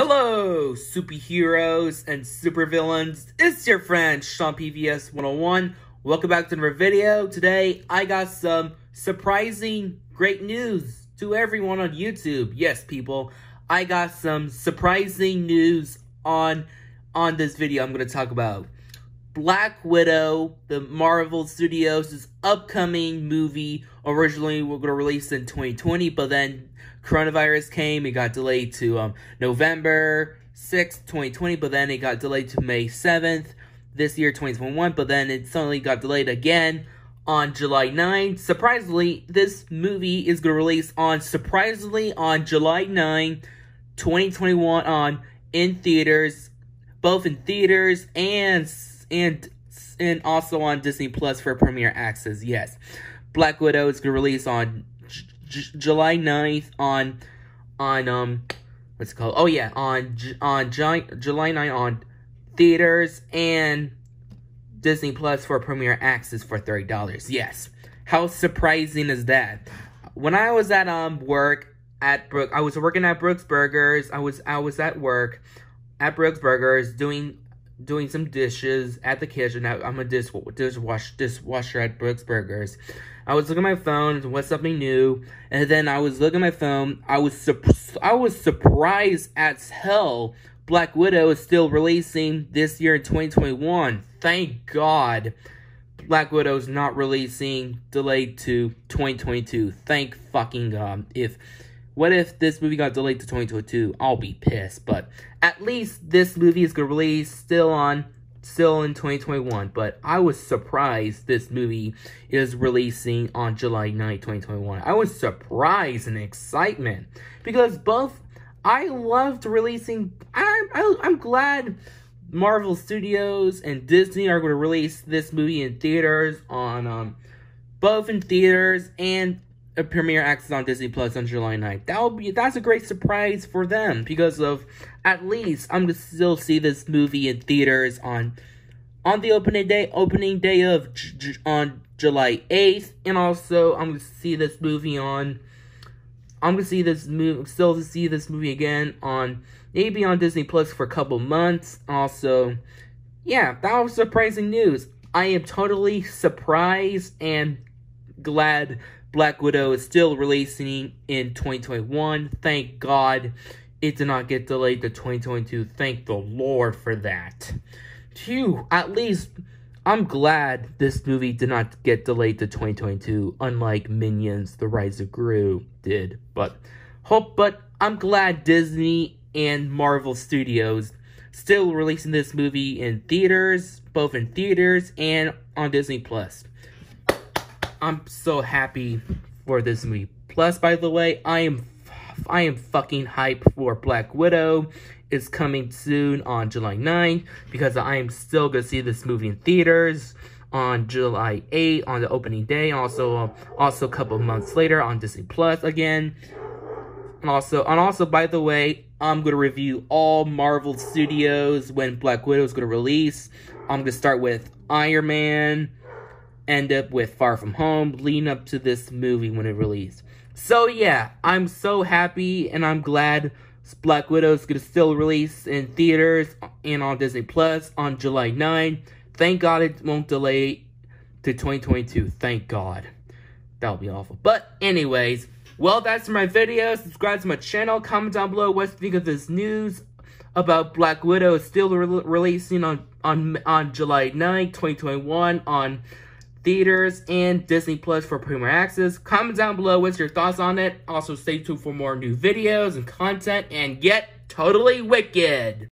Hello, superheroes and supervillains. It's your friend Sean PVS 101. Welcome back to another video. Today, I got some surprising great news to everyone on YouTube. Yes, people, I got some surprising news on on this video I'm going to talk about. Black Widow, the Marvel Studios' upcoming movie, originally we're going to release in 2020, but then coronavirus came, it got delayed to um, November 6th, 2020, but then it got delayed to May 7th this year, 2021, but then it suddenly got delayed again on July 9th. Surprisingly, this movie is going to release on, surprisingly, on July 9, 2021 on in theaters, both in theaters and and and also on Disney Plus for premiere access. Yes. Black Widow is going to release on July 9th on on um what's it called? Oh yeah, on on July July 9th on theaters and Disney Plus for premiere access for $30. Yes. How surprising is that? When I was at um work at Brook I was working at Brooks Burgers. I was I was at work at Brooks Burgers doing doing some dishes at the kitchen. I, am a dish dishwash dishwasher at Brooks Burgers. I was looking at my phone, what's something new, and then I was looking at my phone. I was I was surprised as hell. Black Widow is still releasing this year in 2021. Thank God. Black Widow is not releasing delayed to 2022. Thank fucking God. If what if this movie got delayed to 2022? I'll be pissed. But at least this movie is gonna release still on still in 2021. But I was surprised this movie is releasing on July 9, 2021. I was surprised and excitement because both I loved releasing. I, I I'm glad Marvel Studios and Disney are going to release this movie in theaters on um both in theaters and a premiere access on Disney Plus on July 9th. That will be that's a great surprise for them because of at least I'm gonna still see this movie in theaters on on the opening day opening day of on July 8th and also I'm gonna see this movie on I'm gonna see this movie still to see this movie again on maybe on Disney Plus for a couple months. Also, yeah, that was surprising news. I am totally surprised and glad Black Widow is still releasing in 2021. Thank God it did not get delayed to 2022. Thank the Lord for that. Phew, at least I'm glad this movie did not get delayed to 2022, unlike Minions: The Rise of Gru did. But hope, but I'm glad Disney and Marvel Studios still releasing this movie in theaters, both in theaters and on Disney Plus. I'm so happy for this movie. Plus, by the way, I am I am fucking hyped for Black Widow. It's coming soon on July 9th because I am still gonna see this movie in theaters on July 8th on the opening day. Also, also a couple months later on Disney Plus again. And also, and also, by the way, I'm gonna review all Marvel Studios when Black Widow is gonna release. I'm gonna start with Iron Man, end up with Far From Home, leading up to this movie when it released. So yeah, I'm so happy and I'm glad Black Widow is gonna still release in theaters and on Disney Plus on July 9. Thank God it won't delay to 2022. Thank God. That would be awful. But anyways, well, that's my video. Subscribe to my channel. Comment down below what you think of this news about Black Widow. still re releasing on, on, on July 9, 2021 on theaters, and Disney Plus for premiere access. Comment down below what's your thoughts on it. Also, stay tuned for more new videos and content, and get totally wicked!